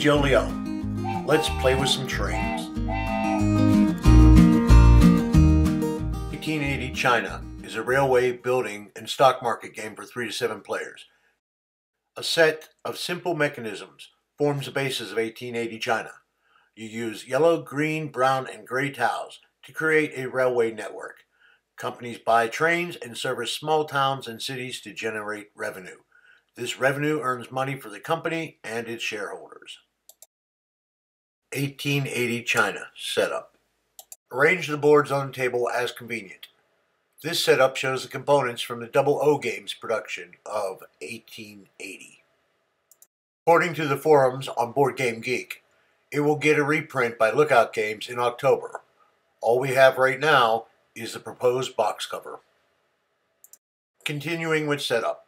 Leone. Let's play with some trains. 1880 China is a railway building and stock market game for 3 to 7 players. A set of simple mechanisms forms the basis of 1880 China. You use yellow, green, brown, and gray tiles to create a railway network. Companies buy trains and service small towns and cities to generate revenue. This revenue earns money for the company and its shareholders. 1880 China setup. Arrange the boards on the table as convenient. This setup shows the components from the Double O Games production of 1880. According to the forums on Board Game Geek, it will get a reprint by Lookout Games in October. All we have right now is the proposed box cover. Continuing with setup.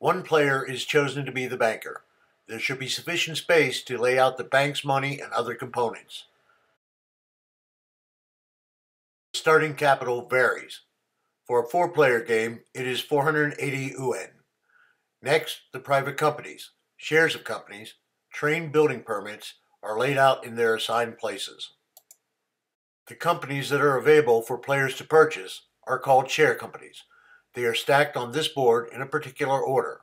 One player is chosen to be the banker. There should be sufficient space to lay out the bank's money and other components. Starting capital varies. For a four-player game, it is 480 UN. Next, the private companies, shares of companies, train building permits are laid out in their assigned places. The companies that are available for players to purchase are called share companies. They are stacked on this board in a particular order.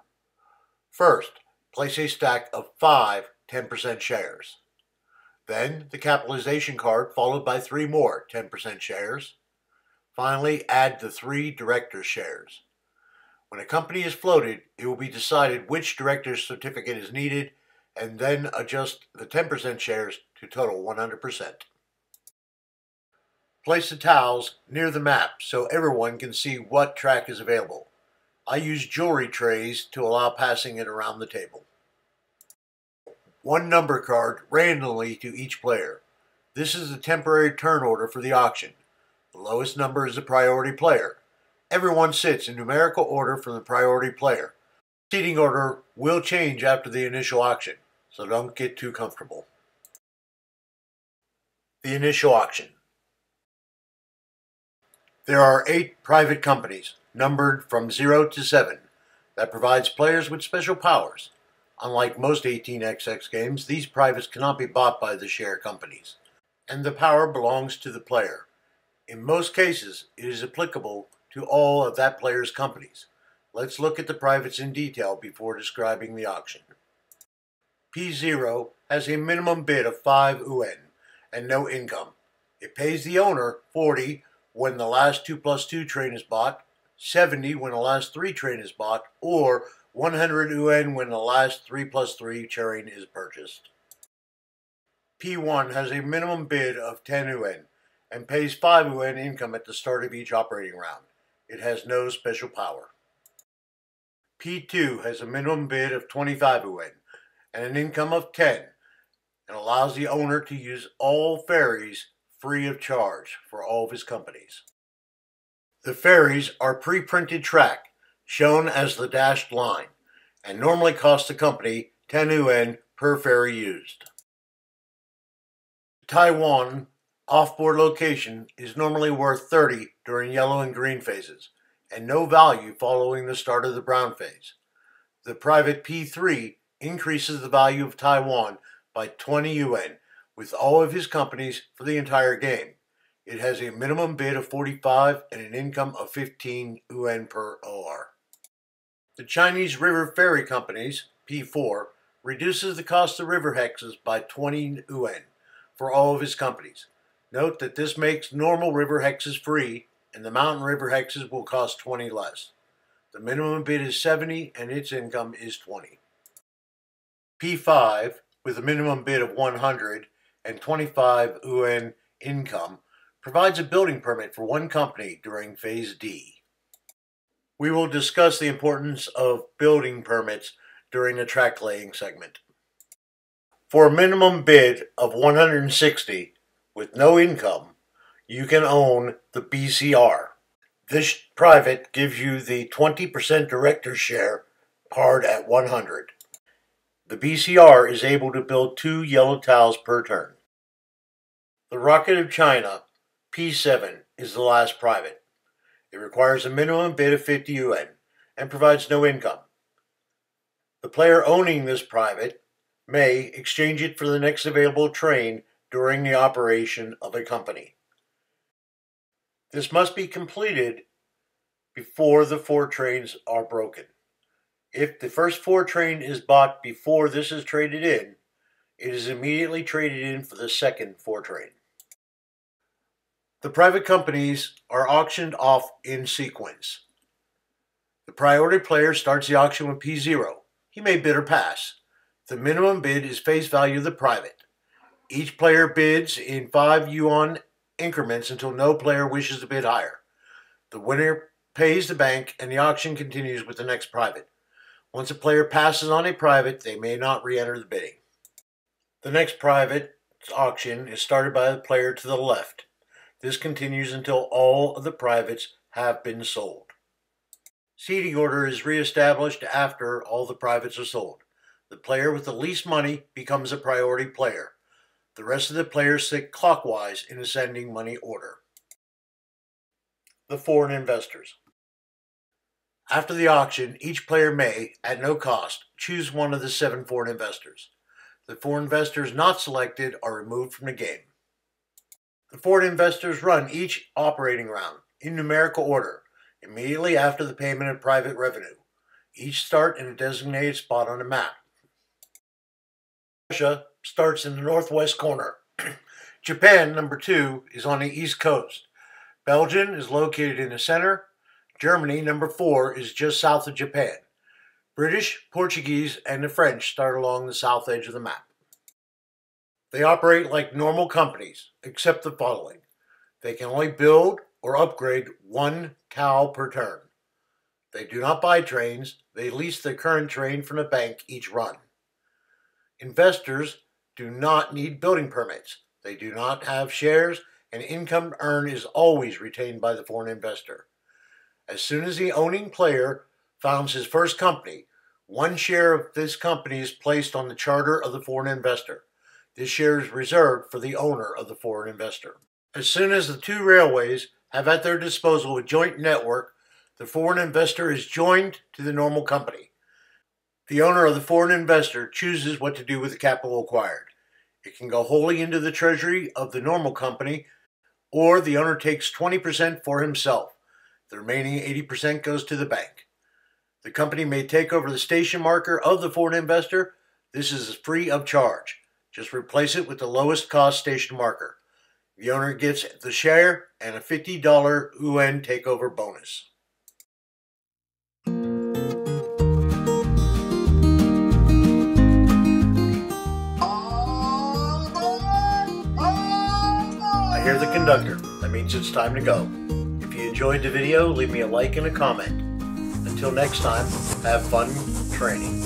First, place a stack of five 10% shares. Then the capitalization card followed by three more 10% shares. Finally, add the three director shares. When a company is floated, it will be decided which director's certificate is needed and then adjust the 10% shares to total 100%. Place the tiles near the map so everyone can see what track is available. I use jewelry trays to allow passing it around the table. One number card randomly to each player. This is the temporary turn order for the auction. The lowest number is the priority player. Everyone sits in numerical order from the priority player. Seating order will change after the initial auction, so don't get too comfortable. The initial auction. There are eight private companies, numbered from 0 to 7, that provides players with special powers. Unlike most 18xx games, these privates cannot be bought by the share companies, and the power belongs to the player. In most cases, it is applicable to all of that player's companies. Let's look at the privates in detail before describing the auction. P0 has a minimum bid of 5 UN and no income. It pays the owner 40 when the last 2 plus 2 train is bought, 70 when the last 3 train is bought, or 100 UN when the last 3 plus 3 train is purchased. P1 has a minimum bid of 10 UN and pays 5 UN income at the start of each operating round. It has no special power. P2 has a minimum bid of 25 UN and an income of 10 and allows the owner to use all ferries free of charge for all of his companies. The ferries are pre-printed track, shown as the dashed line, and normally cost the company 10 UN per ferry used. Taiwan off-board location is normally worth 30 during yellow and green phases, and no value following the start of the brown phase. The private P3 increases the value of Taiwan by 20 UN with all of his companies for the entire game. It has a minimum bid of 45 and an income of 15 UN per OR. The Chinese River Ferry Companies, P4, reduces the cost of river hexes by 20 UN for all of his companies. Note that this makes normal river hexes free and the mountain river hexes will cost 20 less. The minimum bid is 70 and its income is 20. P5, with a minimum bid of 100 and 25 UN income provides a building permit for one company during Phase D. We will discuss the importance of building permits during the track laying segment. For a minimum bid of 160 with no income, you can own the BCR. This private gives you the 20% director share card at 100. The BCR is able to build two yellow tiles per turn. The Rocket of China P7 is the last private. It requires a minimum bid of 50 UN and provides no income. The player owning this private may exchange it for the next available train during the operation of a company. This must be completed before the four trains are broken. If the first four train is bought before this is traded in, it is immediately traded in for the second four train. The private companies are auctioned off in sequence. The priority player starts the auction with P0. He may bid or pass. The minimum bid is face value of the private. Each player bids in 5 yuan increments until no player wishes to bid higher. The winner pays the bank and the auction continues with the next private. Once a player passes on a private, they may not re-enter the bidding. The next private auction is started by the player to the left. This continues until all of the privates have been sold. Seating order is reestablished after all the privates are sold. The player with the least money becomes a priority player. The rest of the players sit clockwise in ascending money order. The foreign investors. After the auction, each player may, at no cost, choose one of the seven foreign investors. The foreign investors not selected are removed from the game. The foreign investors run each operating round in numerical order immediately after the payment of private revenue. Each start in a designated spot on the map. Russia starts in the northwest corner. Japan, number two, is on the east coast. Belgium is located in the center. Germany, number four, is just south of Japan. British, Portuguese, and the French start along the south edge of the map. They operate like normal companies, except the following. They can only build or upgrade one cow per turn. They do not buy trains, they lease the current train from the bank each run. Investors do not need building permits. They do not have shares, and income earned is always retained by the foreign investor. As soon as the owning player founds his first company, one share of this company is placed on the charter of the foreign investor. This share is reserved for the owner of the foreign investor. As soon as the two railways have at their disposal a joint network, the foreign investor is joined to the normal company. The owner of the foreign investor chooses what to do with the capital acquired. It can go wholly into the treasury of the normal company, or the owner takes 20% for himself. The remaining 80% goes to the bank. The company may take over the station marker of the foreign investor. This is free of charge. Just replace it with the lowest cost station marker. The owner gets the share and a $50 UN takeover bonus. I hear the conductor. That means it's time to go. If you enjoyed the video, leave me a like and a comment. Until next time, have fun training.